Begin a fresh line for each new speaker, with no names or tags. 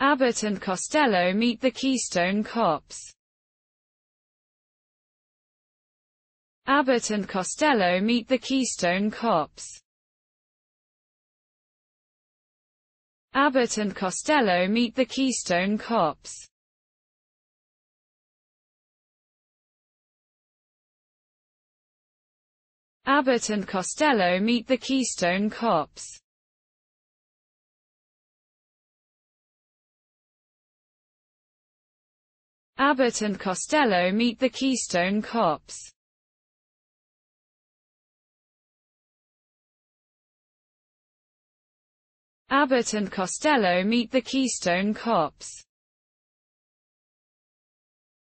Abbott and Costello meet the Keystone Kops. Abbott and Costello meet the Keystone Kops. Abbott and Costello meet the Keystone Kops. Abbott and Costello meet the Keystone Kops. Abbott and Costello meet the Keystone Kops. Abbott and Costello meet the Keystone Kops.